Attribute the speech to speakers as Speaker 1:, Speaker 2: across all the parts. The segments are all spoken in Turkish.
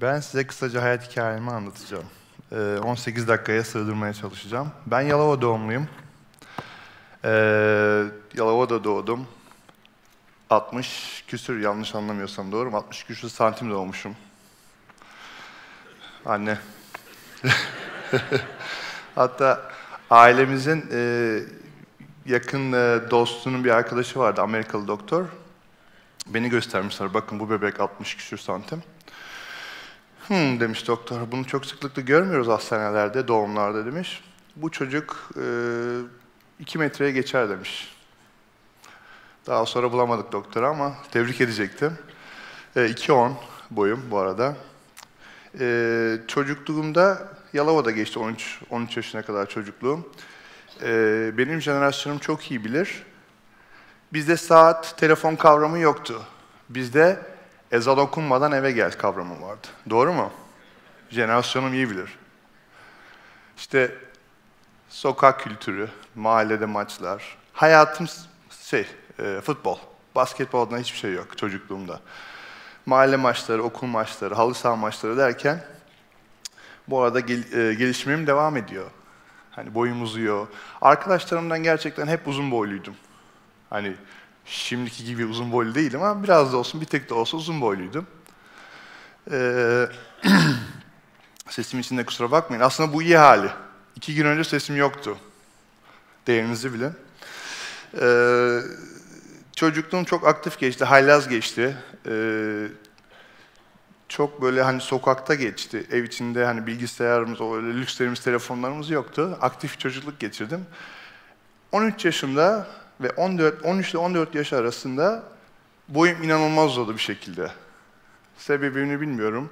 Speaker 1: Ben size kısaca hayat hikayemi anlatacağım. Ee, 18 dakikaya sığdırmaya çalışacağım. Ben Yalova doğumluyum. Ee, Yalova'da doğdum. 60 küsür yanlış anlamıyorsam doğru mu? 60 küsür santim doğmuşum. Anne. Hatta ailemizin e, yakın e, dostunun bir arkadaşı vardı, Amerikalı doktor. Beni göstermişler, bakın bu bebek 60 küsür santim. Hmm demiş doktor, bunu çok sıklıkla görmüyoruz hastanelerde, doğumlarda demiş. Bu çocuk e, 2 metreye geçer demiş. Daha sonra bulamadık doktoru ama tebrik edecektim. E, 2.10 boyum bu arada. E, çocukluğumda Yalova'da geçti 13, 13 yaşına kadar çocukluğum. E, benim jenerasyonum çok iyi bilir. Bizde saat, telefon kavramı yoktu. Bizde ezan okunmadan eve gel kavramı vardı. Doğru mu? Jenerasyonum iyi bilir. İşte sokak kültürü, mahallede maçlar. Hayatım şey, e, futbol. Basketboldan hiçbir şey yok çocukluğumda. Mahalle maçları, okul maçları, halı saha maçları derken bu arada gel, e, gelişimim devam ediyor. Hani boyum uzuyor. Arkadaşlarımdan gerçekten hep uzun boyluydum. Hani şimdiki gibi uzun boylu değilim ama biraz da olsun, bir tek de olsa uzun boyluydum. Ee, sesim için de kusura bakmayın. Aslında bu iyi hali. İki gün önce sesim yoktu. Değerinizi bilin. Ee, çocukluğum çok aktif geçti, haylaz geçti. Ee, çok böyle hani sokakta geçti. Ev içinde hani bilgisayarımız, öyle lükslerimiz, telefonlarımız yoktu. Aktif çocukluk geçirdim. 13 yaşımda ve 14 13 ile 14 yaş arasında boyum inanılmaz uzadı bir şekilde. Sebebini bilmiyorum.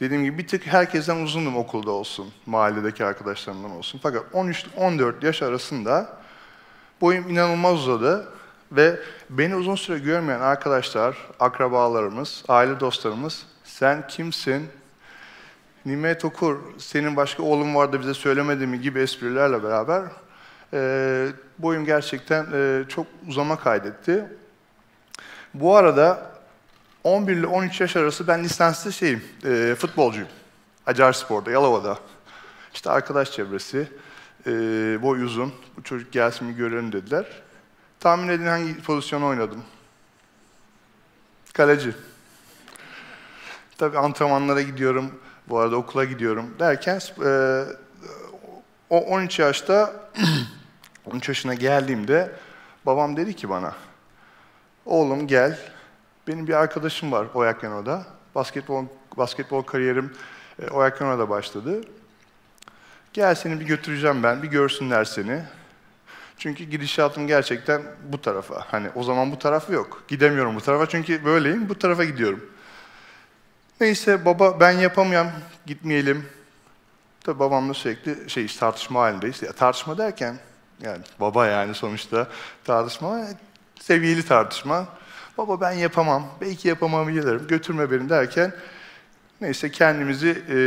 Speaker 1: Dediğim gibi bir tık herkesten uzundum okulda olsun, mahalledeki arkadaşlarımdan olsun. Fakat 13-14 yaş arasında boyum inanılmaz uzadı ve beni uzun süre görmeyen arkadaşlar, akrabalarımız, aile dostlarımız sen kimsin? Nimet Okur, senin başka oğlun vardı bize söylemedi mi gibi esprilerle beraber e, boyum gerçekten e, çok uzama kaydetti. Bu arada 11 ile 13 yaş arası ben lisanslı şeyim, e, futbolcuyum. Acar Spor'da, Yalova'da. İşte arkadaş çevresi, e, boy uzun, bu çocuk gelsin bir görelim dediler. Tahmin edin hangi pozisyonu oynadım? Kaleci. Tabii antrenmanlara gidiyorum, bu arada okula gidiyorum derken e, o 13 yaşta 13 yaşına geldiğimde babam dedi ki bana oğlum gel benim bir arkadaşım var Oyakeno'da. Basketbol basketbol kariyerim e, Oyakeno'da başladı. Gel seni bir götüreceğim ben, bir görsünler seni. Çünkü gidişatım gerçekten bu tarafa. Hani o zaman bu tarafı yok. Gidemiyorum bu tarafa çünkü böyleyim, bu tarafa gidiyorum. Neyse baba ben yapamıyorum, gitmeyelim. Tabii babamla sürekli şey tartışma halindeyiz. Ya, tartışma derken yani baba yani sonuçta tartışma seviyeli tartışma. Baba ben yapamam, belki yapamayabilirim, götürme beni derken neyse kendimizi e,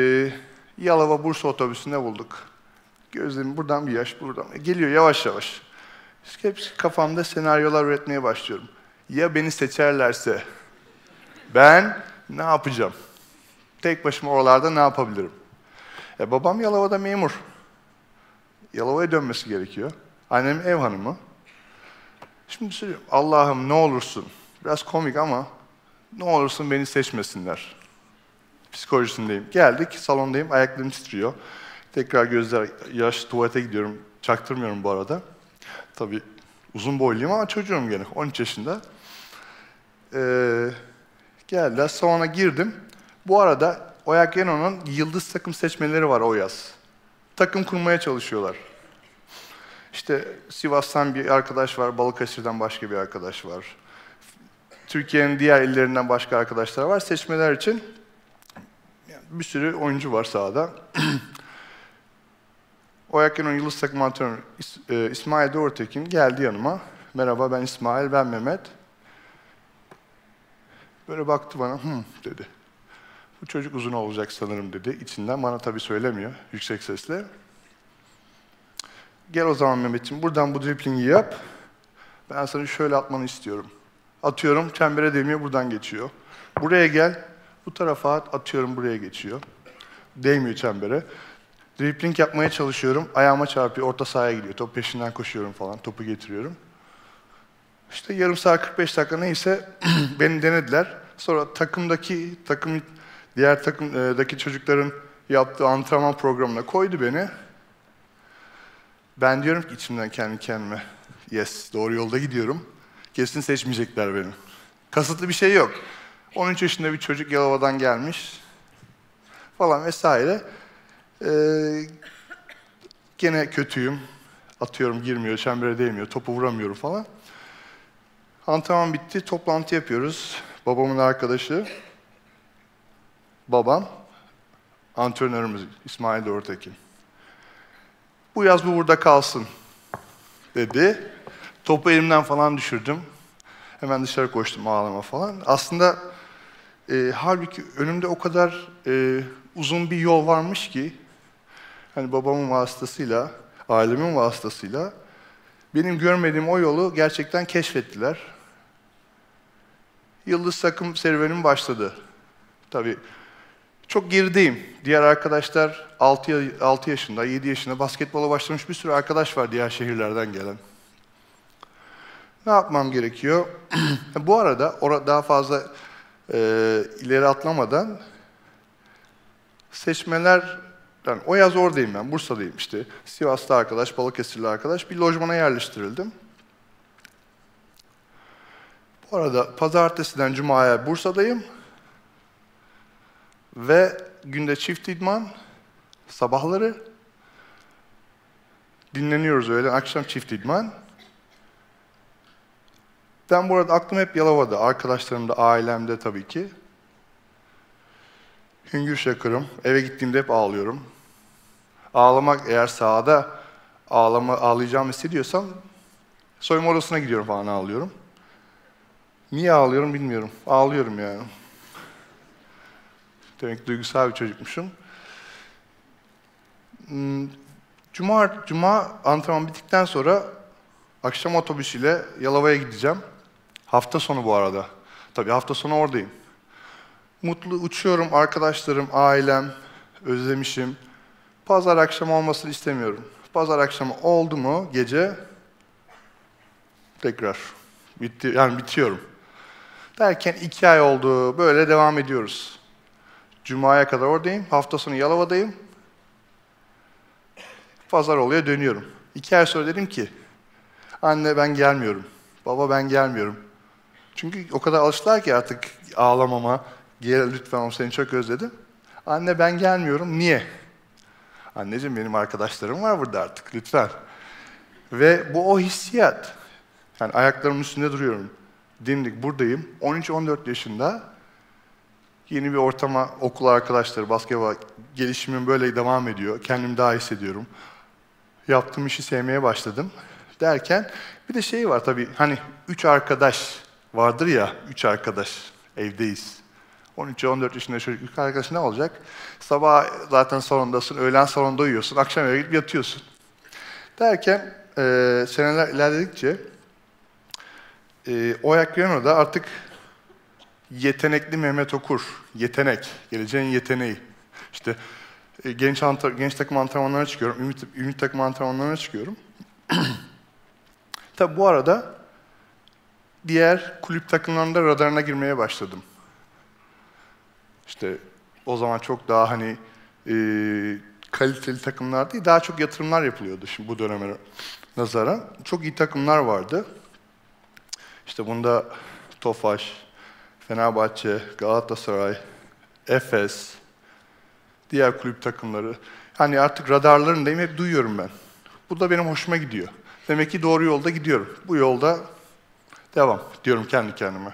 Speaker 1: Yalova Bursa otobüsünde bulduk. Gözlerim buradan bir yaş, buradan. Geliyor yavaş yavaş. Hep kafamda senaryolar üretmeye başlıyorum. Ya beni seçerlerse ben ne yapacağım? Tek başıma oralarda ne yapabilirim? E, babam Yalova'da memur. Yalova'ya dönmesi gerekiyor. Annem ev hanımı. Şimdi söylüyorum, Allah'ım ne olursun, biraz komik ama ne olursun beni seçmesinler. Psikolojisindeyim. Geldik, salondayım, ayaklarım titriyor. Tekrar gözler yaş, tuvalete gidiyorum. Çaktırmıyorum bu arada. Tabii uzun boyluyum ama çocuğum gene, 13 yaşında. Ee, geldiler, salona girdim. Bu arada Oyak Yeno'nun yıldız takım seçmeleri var o yaz. Takım kurmaya çalışıyorlar. İşte Sivas'tan bir arkadaş var, Balıkesir'den başka bir arkadaş var. Türkiye'nin diğer illerinden başka arkadaşlar var. Seçmeler için bir sürü oyuncu var sahada. Oyaken'in yıldız takım antrenörü e, İsmail Doğrutekin geldi yanıma. Merhaba ben İsmail, ben Mehmet. Böyle baktı bana, hı dedi. Bu çocuk uzun olacak sanırım dedi. İçinden bana tabii söylemiyor yüksek sesle. Gel o zaman Mehmetciğim buradan bu driplingi yap. Ben sana şöyle atmanı istiyorum. Atıyorum çembere demiyor buradan geçiyor. Buraya gel. Bu tarafa atıyorum buraya geçiyor. Değmiyor çembere. Dribbling yapmaya çalışıyorum. Ayağıma çarpıyor, orta sahaya gidiyor. Top peşinden koşuyorum falan, topu getiriyorum. İşte yarım saat 45 dakika neyse beni denediler. Sonra takımdaki takım diğer takımdaki çocukların yaptığı antrenman programına koydu beni. Ben diyorum ki içimden kendi kendime, yes doğru yolda gidiyorum. Kesin seçmeyecekler beni. Kasıtlı bir şey yok. 13 yaşında bir çocuk Yalova'dan gelmiş falan vesaire. Ee, gene kötüyüm. Atıyorum girmiyor, çembere değmiyor, topu vuramıyorum falan. Antrenman bitti, toplantı yapıyoruz. Babamın arkadaşı, babam, antrenörümüz İsmail Doğrutekin. Bu yaz bu burada kalsın dedi. Topu elimden falan düşürdüm. Hemen dışarı koştum ağlama falan. Aslında e, halbuki önümde o kadar e, uzun bir yol varmış ki hani babamın vasıtasıyla, ailemin vasıtasıyla benim görmediğim o yolu gerçekten keşfettiler. Yıldız takım serüvenim başladı. Tabii çok gerideyim. Diğer arkadaşlar 6, 6 yaşında, 7 yaşında basketbola başlamış bir sürü arkadaş var diğer şehirlerden gelen. Ne yapmam gerekiyor? Bu arada daha fazla e, ileri atlamadan seçmeler, yani o yaz oradayım ben, Bursa'dayım işte. Sivas'ta arkadaş, Balıkesirli arkadaş, bir lojmana yerleştirildim. Bu arada pazartesiden cumaya Bursa'dayım. Ve günde çift idman, sabahları dinleniyoruz öyle, akşam çift idman. Ben bu arada aklım hep Yalova'da, arkadaşlarımda, ailemde tabii ki. Hüngür şakırım, eve gittiğimde hep ağlıyorum. Ağlamak eğer sahada ağlama, ağlayacağımı hissediyorsam soyunma odasına gidiyorum falan ağlıyorum. Niye ağlıyorum bilmiyorum. Ağlıyorum yani. Demek duygusal bir çocukmuşum. Hmm, Cuma, Cuma antrenman bittikten sonra akşam otobüsüyle Yalova'ya gideceğim. Hafta sonu bu arada. Tabii hafta sonu oradayım. Mutlu uçuyorum, arkadaşlarım, ailem, özlemişim. Pazar akşamı olmasını istemiyorum. Pazar akşamı oldu mu gece tekrar bitti yani bitiyorum. Derken iki ay oldu, böyle devam ediyoruz. Cuma'ya kadar oradayım, hafta sonu Yalova'dayım. Pazar oluyor, dönüyorum. İki ay sonra dedim ki, anne ben gelmiyorum, baba ben gelmiyorum. Çünkü o kadar alıştılar ki artık ağlamama, gel lütfen seni çok özledim. Anne ben gelmiyorum, niye? Anneciğim benim arkadaşlarım var burada artık, lütfen. Ve bu o hissiyat. Yani ayaklarımın üstünde duruyorum. Dimdik buradayım. 13-14 yaşında yeni bir ortama, okul arkadaşları, basketbol gelişimim böyle devam ediyor. Kendimi daha hissediyorum. Yaptığım işi sevmeye başladım. Derken bir de şey var tabii hani üç arkadaş vardır ya, üç arkadaş evdeyiz. 13-14 yaşında çocuk üç arkadaş ne olacak? Sabah zaten salondasın, öğlen salonda uyuyorsun, akşam eve gidip yatıyorsun. Derken e, seneler ilerledikçe e, Oyak da artık yetenekli Mehmet Okur, yetenek, geleceğin yeteneği. İşte e, genç, antr genç takım antrenmanlarına çıkıyorum, ümit, ümit takım antrenmanlarına çıkıyorum. Tabi bu arada diğer kulüp takımlarında radarına girmeye başladım. İşte o zaman çok daha hani e, kaliteli takımlar değil, daha çok yatırımlar yapılıyordu şimdi bu döneme nazaran. Çok iyi takımlar vardı. İşte bunda Tofaş, Fenerbahçe, Galatasaray, Efes, diğer kulüp takımları. Hani artık radarlarındayım, hep duyuyorum ben. Bu da benim hoşuma gidiyor. Demek ki doğru yolda gidiyorum. Bu yolda devam diyorum kendi kendime.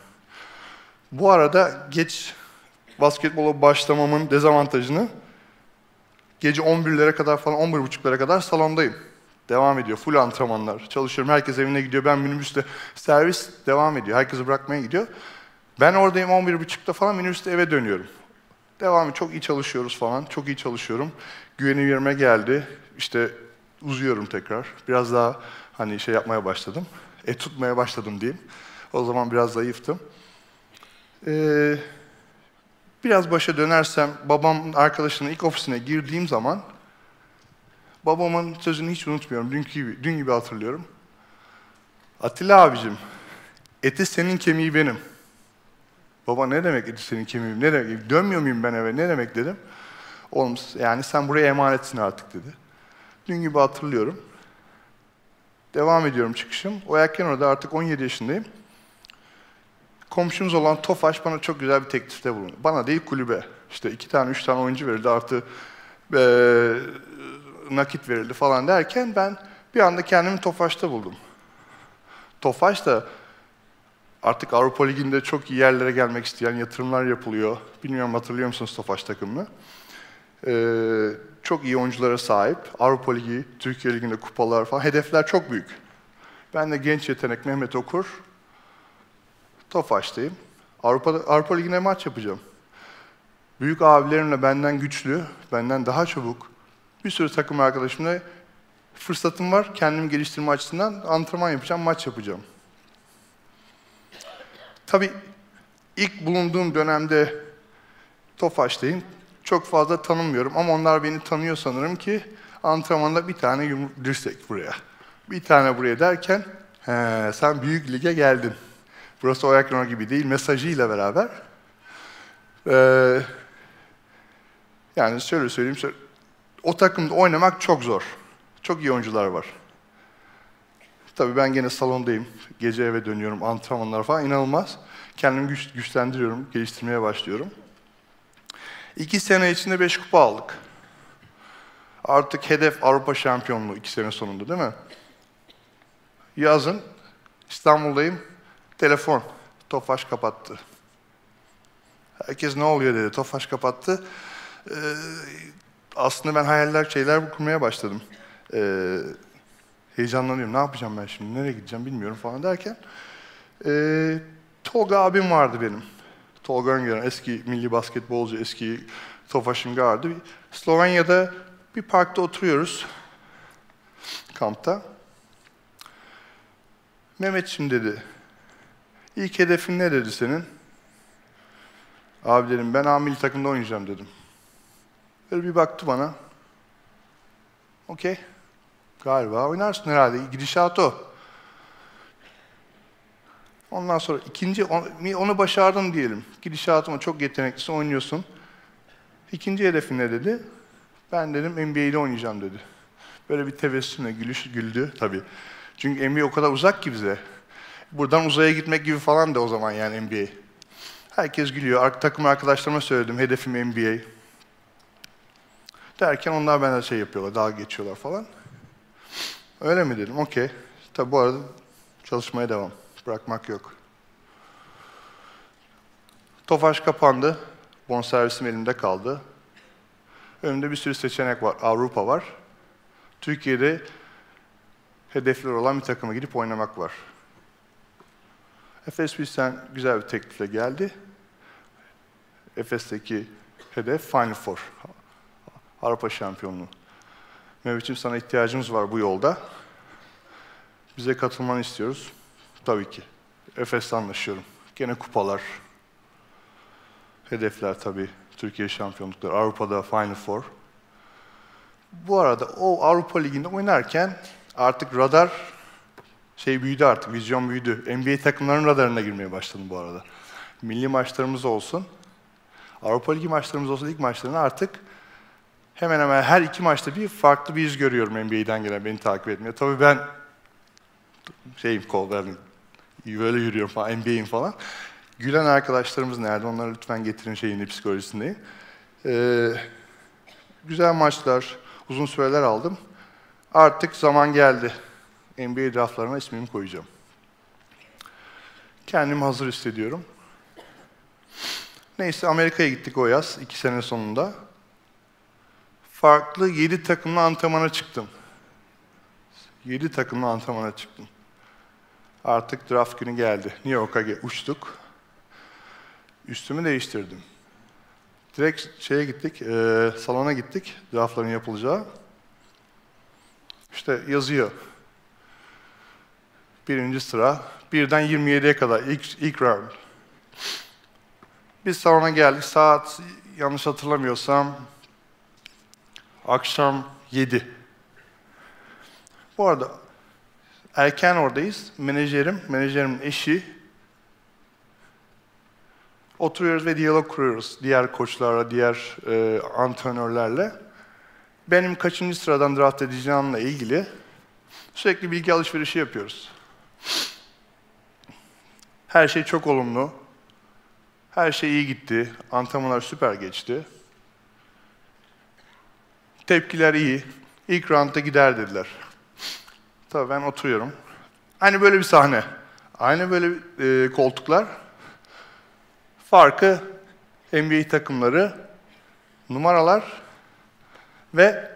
Speaker 1: Bu arada geç basketbola başlamamın dezavantajını gece 11'lere kadar falan 11.30'lara kadar salondayım. Devam ediyor. Full antrenmanlar. Çalışıyorum. Herkes evine gidiyor. Ben minibüste servis devam ediyor. Herkesi bırakmaya gidiyor. Ben oradayım 11.30'da falan minibüste eve dönüyorum. Devamı çok iyi çalışıyoruz falan. Çok iyi çalışıyorum. Güvenim geldi. İşte uzuyorum tekrar. Biraz daha hani şey yapmaya başladım. Et tutmaya başladım diyeyim. O zaman biraz zayıftım. Ee, Biraz başa dönersem, babamın arkadaşının ilk ofisine girdiğim zaman babamın sözünü hiç unutmuyorum. Dünkü gibi, dün gibi hatırlıyorum. Atilla abicim, eti senin kemiği benim. Baba ne demek eti senin kemiğim, ne demek, dönmüyor muyum ben eve, ne demek dedim. Oğlum yani sen buraya emanetsin artık dedi. Dün gibi hatırlıyorum. Devam ediyorum çıkışım. O erken orada artık 17 yaşındayım. Komşumuz olan Tofaş bana çok güzel bir teklifte bulundu. Bana değil kulübe. İşte iki tane, üç tane oyuncu verildi artı e, nakit verildi falan derken ben bir anda kendimi Tofaş'ta buldum. Tofaş da artık Avrupa Ligi'nde çok iyi yerlere gelmek isteyen yatırımlar yapılıyor. Bilmiyorum hatırlıyor musunuz Tofaş takımını? Ee, çok iyi oyunculara sahip. Avrupa Ligi, Türkiye Ligi'nde kupalar falan. Hedefler çok büyük. Ben de genç yetenek Mehmet Okur. Tofaş'tayım. Avrupa, Avrupa Ligi'ne maç yapacağım. Büyük abilerimle benden güçlü, benden daha çabuk bir sürü takım arkadaşımla fırsatım var. Kendimi geliştirme açısından antrenman yapacağım, maç yapacağım. Tabii ilk bulunduğum dönemde Tofaş'tayım. Çok fazla tanımıyorum ama onlar beni tanıyor sanırım ki antrenmanda bir tane yumruk dirsek buraya. Bir tane buraya derken he, sen büyük lige geldin. Burası Oyak gibi değil mesajıyla beraber. Ee, yani şöyle söyleyeyim, şöyle, o takımda oynamak çok zor. Çok iyi oyuncular var. Tabii ben gene salondayım. Gece eve dönüyorum, antrenmanlar falan inanılmaz. Kendimi güç, güçlendiriyorum, geliştirmeye başlıyorum. İki sene içinde beş kupa aldık. Artık hedef Avrupa şampiyonluğu iki sene sonunda değil mi? Yazın İstanbul'dayım. Telefon. Tofaş kapattı. Herkes ne oluyor dedi. Tofaş kapattı. Ee, aslında ben hayaller, şeyler kurmaya başladım. Ee, heyecanlanıyorum. Ne yapacağım ben şimdi? Nereye gideceğim bilmiyorum falan derken. Ee, Tolga abim vardı benim. Tolga Öngören, eski milli basketbolcu, eski Tofaş'ın gardı. Slovenya'da bir parkta oturuyoruz. Kampta. Mehmetçim dedi. İlk hedefin ne dedi senin? Abi dedim ben amil takımda oynayacağım dedim. Böyle bir baktı bana. Okey. Galiba oynarsın herhalde. Gidişat o. Ondan sonra ikinci, onu başardın diyelim. Gidişatıma çok yeteneklisin, oynuyorsun. İkinci hedefin ne dedi? Ben dedim NBA'de oynayacağım dedi. Böyle bir tebessümle gülüş güldü tabii. Çünkü NBA o kadar uzak ki bize. Buradan uzaya gitmek gibi falan da o zaman yani NBA. Herkes gülüyor. Takım arkadaşlarıma söyledim hedefim NBA. Derken onlar benden şey yapıyorlar, dalga geçiyorlar falan. Öyle mi dedim, okey. Tabi bu arada çalışmaya devam. Bırakmak yok. Tofaş kapandı. Bonservisim elimde kaldı. Önümde bir sürü seçenek var. Avrupa var. Türkiye'de hedefler olan bir takıma gidip oynamak var. Efes bizden güzel bir teklifle geldi. Efes'teki hedef Final Four. Avrupa şampiyonluğu. Mehmet'ciğim sana ihtiyacımız var bu yolda. Bize katılmanı istiyoruz. Tabii ki. Efes'le anlaşıyorum. Gene kupalar, hedefler tabii. Türkiye şampiyonlukları, Avrupa'da Final Four. Bu arada o Avrupa Ligi'nde oynarken artık radar şey büyüdü artık, vizyon büyüdü. NBA takımlarının radarına girmeye başladım bu arada. Milli maçlarımız olsun, Avrupa Ligi maçlarımız olsun, lig maçlarını artık hemen hemen her iki maçta bir farklı bir yüz görüyorum NBA'den gelen beni takip etmeye. Tabii ben şeyim kol verdim, böyle yürüyorum falan, NBA'im falan. Gülen arkadaşlarımız nerede? Onları lütfen getirin şeyini, psikolojisini. Ee, güzel maçlar, uzun süreler aldım. Artık zaman geldi. NBA draftlarına ismimi koyacağım. Kendimi hazır hissediyorum. Neyse Amerika'ya gittik o yaz, iki sene sonunda. Farklı yedi takımla antrenmana çıktım. Yedi takımla antrenmana çıktım. Artık draft günü geldi. New York'a uçtuk. Üstümü değiştirdim. Direkt şeye gittik, e, salona gittik, draftların yapılacağı. İşte yazıyor. Birinci sıra, birden 27'ye kadar ilk, ilk round. Biz salona geldik. Saat yanlış hatırlamıyorsam akşam 7. Bu arada erken oradayız. Menajerim, menajerimin eşi. Oturuyoruz ve diyalog kuruyoruz diğer koçlarla, diğer e, antrenörlerle. Benim kaçıncı sıradan draft edeceğimle ilgili sürekli bilgi alışverişi yapıyoruz. Her şey çok olumlu. Her şey iyi gitti. Antrenmanlar süper geçti. Tepkiler iyi. İlk roundda gider dediler. Tabii ben oturuyorum. Aynı böyle bir sahne. Aynı böyle e, koltuklar. Farkı NBA takımları, numaralar ve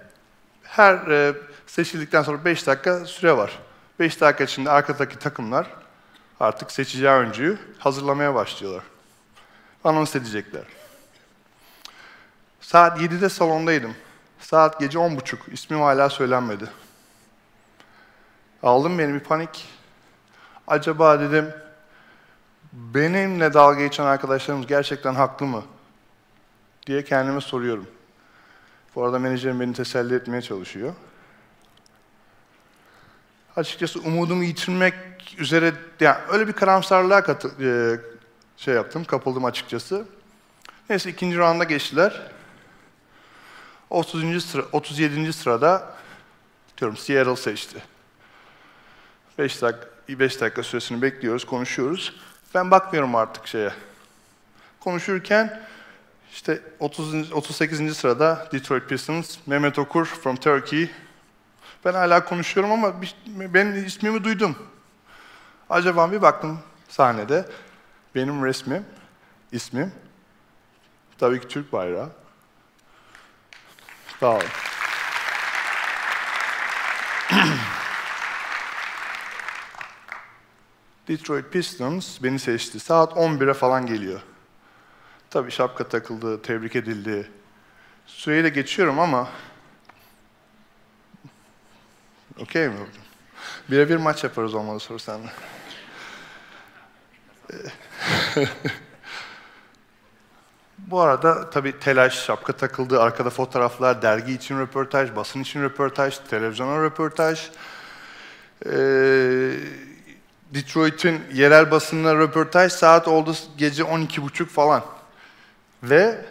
Speaker 1: her e, seçildikten sonra 5 dakika süre var. 5 dakika içinde arkadaki takımlar artık seçeceği oyuncuyu hazırlamaya başlıyorlar. Anons edecekler. Saat 7'de salondaydım. Saat gece 10.30. İsmim hala söylenmedi. Aldım beni bir panik. Acaba dedim benimle dalga geçen arkadaşlarımız gerçekten haklı mı? diye kendime soruyorum. Bu arada menajerim beni teselli etmeye çalışıyor. Açıkçası umudumu yitirmek üzere, yani öyle bir karamsarlığa katı, e, şey yaptım, kapıldım açıkçası. Neyse ikinci rounda geçtiler. 30. sıra, 37. sırada diyorum Seattle seçti. 5 dakika, 5 dakika süresini bekliyoruz, konuşuyoruz. Ben bakmıyorum artık şeye. Konuşurken işte 30, 38. sırada Detroit Pistons, Mehmet Okur from Turkey. Ben hala konuşuyorum ama bir, ben ismimi duydum. Acaba bir baktım sahnede. Benim resmim, ismim. Tabii ki Türk bayrağı. Sağ olun. Detroit Pistons beni seçti. Saat 11'e falan geliyor. Tabii şapka takıldı, tebrik edildi. Süreyi de geçiyorum ama... Okey mi? Birebir maç yaparız olmalı soru sende. Bu arada tabii telaş, şapka takıldı, arkada fotoğraflar, dergi için röportaj, basın için röportaj, televizyona röportaj. Ee, Detroit'in yerel basınına röportaj saat oldu gece 12.30 falan. Ve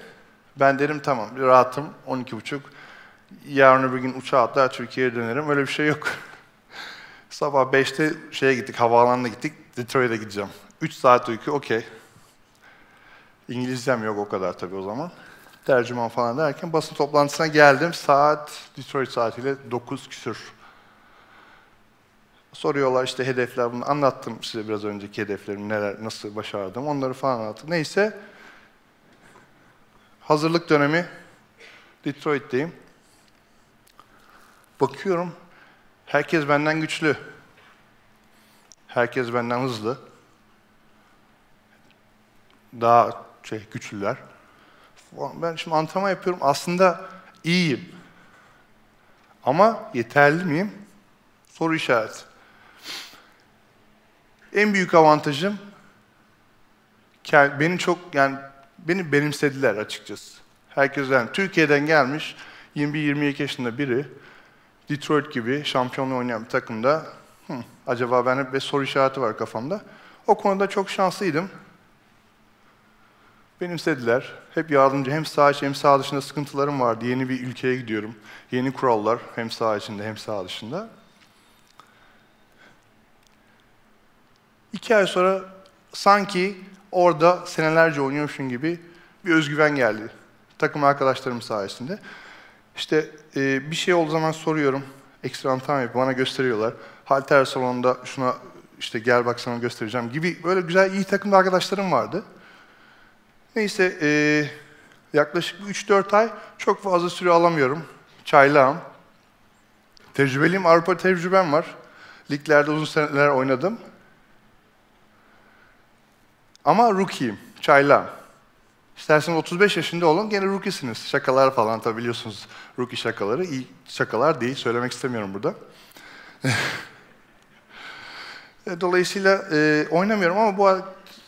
Speaker 1: ben derim tamam rahatım 12.30. Yarın öbür gün uçağa atlar Türkiye'ye dönerim. Öyle bir şey yok. Sabah 5'te şeye gittik, havaalanına gittik. Detroit'e gideceğim. 3 saat uyku, okey. İngilizcem yok o kadar tabii o zaman. Tercüman falan derken basın toplantısına geldim. Saat, Detroit saatiyle 9 küsür. Soruyorlar işte hedefler, bunu anlattım size biraz önceki hedeflerimi, neler, nasıl başardım, onları falan anlattım. Neyse, hazırlık dönemi Detroit'teyim. Bakıyorum, herkes benden güçlü. Herkes benden hızlı. Daha şey, güçlüler. Ben şimdi antrenman yapıyorum. Aslında iyiyim. Ama yeterli miyim? Soru işareti. En büyük avantajım beni çok yani beni benimsediler açıkçası. Herkes yani Türkiye'den gelmiş 21-22 yaşında biri Detroit gibi şampiyonluğu oynayan bir takımda Hı, acaba ben hep bir soru işareti var kafamda. O konuda çok şanslıydım. Benimsediler. Hep yardımcı. Hem sağ içi hem sağ dışında sıkıntılarım vardı. Yeni bir ülkeye gidiyorum. Yeni kurallar hem sağ içinde hem sağ dışında. İki ay sonra sanki orada senelerce oynuyormuşum gibi bir özgüven geldi. Takım arkadaşlarım sayesinde. İşte e, bir şey olduğu zaman soruyorum. Ekstra antrenman yapıp bana gösteriyorlar. Halter salonunda şuna işte gel bak sana göstereceğim gibi böyle güzel iyi takımda arkadaşlarım vardı. Neyse e, yaklaşık 3-4 ay çok fazla süre alamıyorum. Çaylağım. Tecrübeliyim, Avrupa tecrübem var. Liglerde uzun seneler oynadım. Ama rookie'yim, çaylağım. İsterseniz 35 yaşında olun, gene rookie'siniz. Şakalar falan tabi biliyorsunuz rookie şakaları. iyi şakalar değil, söylemek istemiyorum burada. E, dolayısıyla e, oynamıyorum ama bu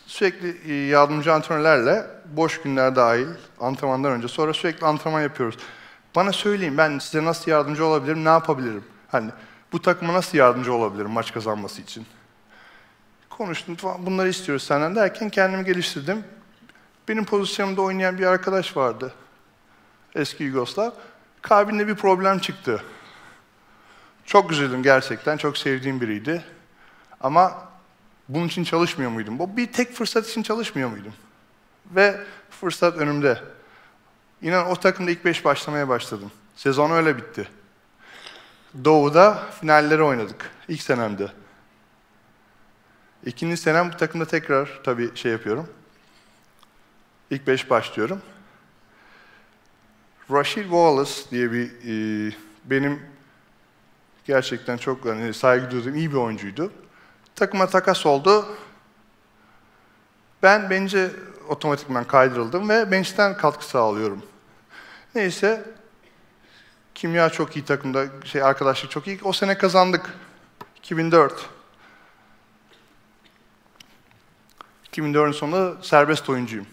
Speaker 1: sürekli e, yardımcı antrenörlerle boş günler dahil antrenmandan önce sonra sürekli antrenman yapıyoruz. Bana söyleyin ben size nasıl yardımcı olabilirim, ne yapabilirim? Hani bu takıma nasıl yardımcı olabilirim maç kazanması için? Konuştum falan, bunları istiyoruz senden derken kendimi geliştirdim. Benim pozisyonumda oynayan bir arkadaş vardı. Eski Yugoslav. Kalbinde bir problem çıktı. Çok üzüldüm gerçekten, çok sevdiğim biriydi. Ama bunun için çalışmıyor muydum? Bu bir tek fırsat için çalışmıyor muydum? Ve fırsat önümde. İnan o takımda ilk beş başlamaya başladım. Sezon öyle bitti. Doğu'da finalleri oynadık. ilk senemde. İkinci senem bu takımda tekrar tabii şey yapıyorum. İlk beş başlıyorum. Rashid Wallace diye bir e, benim gerçekten çok hani, saygı duyduğum iyi bir oyuncuydu. Takıma takas oldu. Ben bence otomatikman kaydırıldım ve bench'ten katkı sağlıyorum. Neyse kimya çok iyi takımda, şey arkadaşlık çok iyi. O sene kazandık. 2004. 2004'ün sonunda serbest oyuncuyum.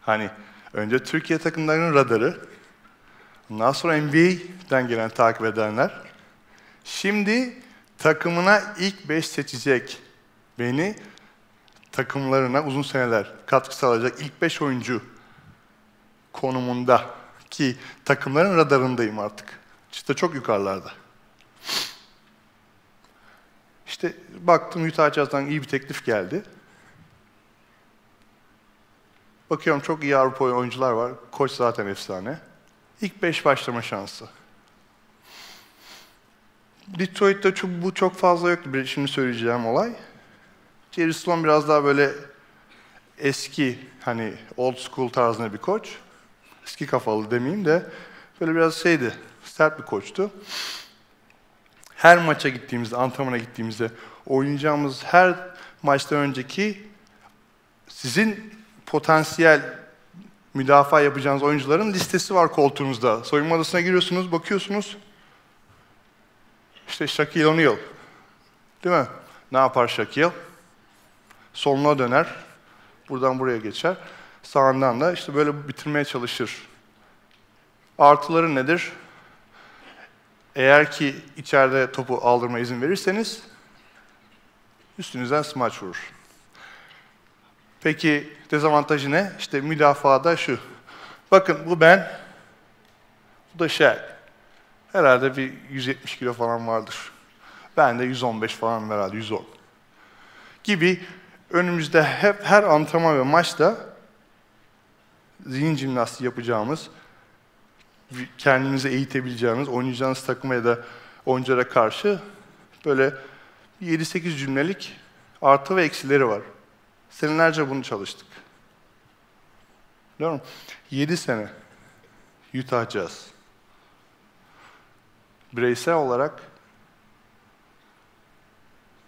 Speaker 1: Hani önce Türkiye takımlarının radarı, ondan sonra NBA'den gelen takip edenler. Şimdi takımına ilk 5 seçecek beni takımlarına uzun seneler katkı sağlayacak ilk 5 oyuncu konumunda ki takımların radarındayım artık. İşte çok yukarılarda. İşte baktım Utah Jazz'dan iyi bir teklif geldi. Bakıyorum çok iyi Avrupa oyuncular var. Koç zaten efsane. İlk beş başlama şansı. Detroit'te çok, bu çok fazla yoktu. Şimdi söyleyeceğim olay. Jerry Sloan biraz daha böyle eski, hani old school tarzında bir koç. Eski kafalı demeyeyim de böyle biraz şeydi, sert bir koçtu. Her maça gittiğimizde, antrenmana gittiğimizde oynayacağımız her maçtan önceki sizin potansiyel müdafaa yapacağınız oyuncuların listesi var koltuğunuzda. Soyunma odasına giriyorsunuz, bakıyorsunuz. İşte Shaquille O'Neal. Değil mi? Ne yapar Shaquille? Soluna döner. Buradan buraya geçer. Sağından da işte böyle bitirmeye çalışır. Artıları nedir? Eğer ki içeride topu aldırma izin verirseniz üstünüzden smaç vurur. Peki dezavantajı ne? İşte müdafada şu. Bakın bu ben, bu da şey. Herhalde bir 170 kilo falan vardır. Ben de 115 falan herhalde 110. Gibi önümüzde hep her antrenman ve maçta zihin jimnastiği yapacağımız, kendinizi eğitebileceğiniz, oynayacağınız takıma ya da oyunculara karşı böyle 7-8 cümlelik artı ve eksileri var. Senelerce bunu çalıştık. Biliyor musun? 7 sene Utah Jazz. Bireysel olarak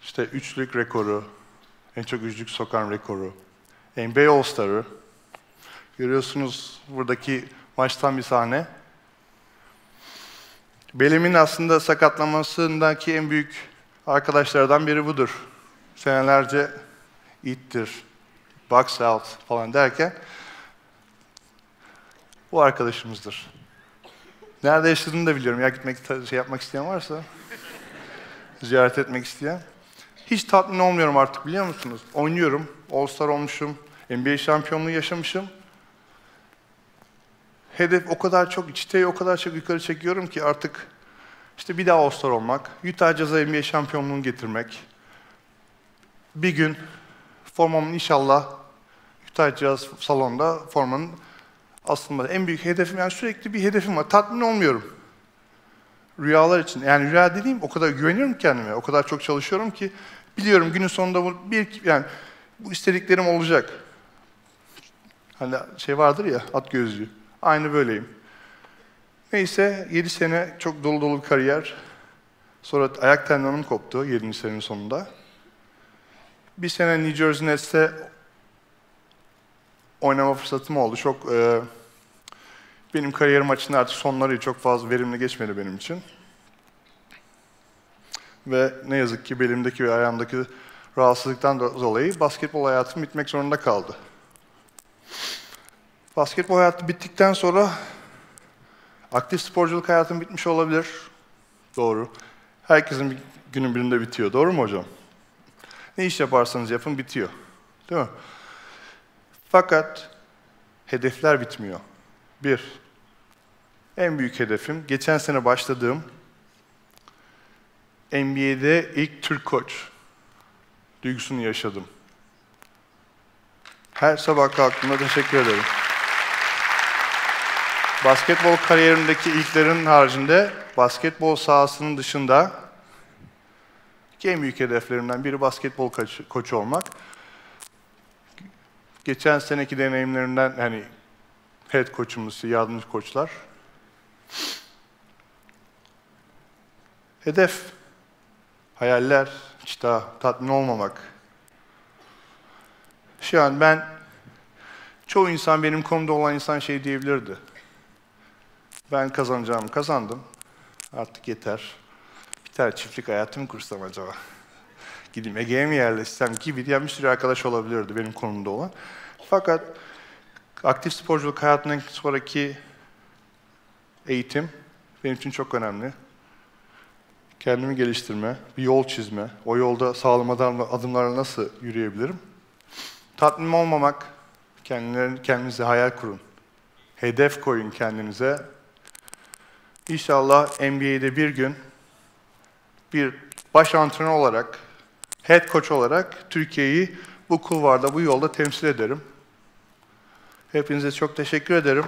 Speaker 1: işte üçlük rekoru, en çok üçlük sokan rekoru, NBA All-Star'ı, görüyorsunuz buradaki maçtan bir sahne. Belimin aslında sakatlamasındaki en büyük arkadaşlardan biri budur. Senelerce ittir, box out falan derken bu arkadaşımızdır. Nerede yaşadığını da biliyorum. Ya gitmek, şey yapmak isteyen varsa, ziyaret etmek isteyen. Hiç tatmin olmuyorum artık biliyor musunuz? Oynuyorum, All-Star olmuşum, NBA şampiyonluğu yaşamışım. Hedef o kadar çok, çıtayı o kadar çok yukarı çekiyorum ki artık işte bir daha All-Star olmak, Utah Jazz'a NBA şampiyonluğunu getirmek, bir gün formamın inşallah Utah Jazz salonda formanın aslında en büyük hedefim yani sürekli bir hedefim var. Tatmin olmuyorum. Rüyalar için. Yani rüya dediğim o kadar güveniyorum kendime. O kadar çok çalışıyorum ki biliyorum günün sonunda bu bir yani bu istediklerim olacak. Hani şey vardır ya at gözlüğü. Aynı böyleyim. Neyse 7 sene çok dolu dolu bir kariyer. Sonra ayak tendonum koptu 7. senenin sonunda. Bir sene New Jersey Nets'te oynama fırsatım oldu. Çok e, benim kariyerim açısından artık sonları çok fazla verimli geçmedi benim için. Ve ne yazık ki belimdeki ve ayağımdaki rahatsızlıktan dolayı basketbol hayatım bitmek zorunda kaldı. Basketbol hayatı bittikten sonra aktif sporculuk hayatım bitmiş olabilir. Doğru. Herkesin bir günün birinde bitiyor. Doğru mu hocam? Ne iş yaparsanız yapın bitiyor. Değil mi? Fakat hedefler bitmiyor. Bir, en büyük hedefim geçen sene başladığım NBA'de ilk Türk koç duygusunu yaşadım. Her sabah kalktığımda teşekkür ederim. Basketbol kariyerimdeki ilklerin haricinde basketbol sahasının dışında en büyük hedeflerimden biri basketbol koçu, olmak. Geçen seneki deneyimlerimden hani head koçumuz, yardımcı koçlar. Hedef, hayaller, çıta, tatmin olmamak. Şu an ben, çoğu insan benim konumda olan insan şey diyebilirdi. Ben kazanacağımı kazandım. Artık yeter. Tane çiftlik hayatı mı kursam acaba? Gideyim Ege'ye mi yerleşsem gibi diyen bir sürü arkadaş olabilirdi benim konumda olan. Fakat aktif sporculuk hayatından sonraki eğitim benim için çok önemli. Kendimi geliştirme, bir yol çizme, o yolda sağlam adımlarla nasıl yürüyebilirim? Tatmin olmamak, kendinize hayal kurun. Hedef koyun kendinize. İnşallah NBA'de bir gün bir baş antrenör olarak, head coach olarak Türkiye'yi bu kulvarda, bu yolda temsil ederim. Hepinize çok teşekkür ederim.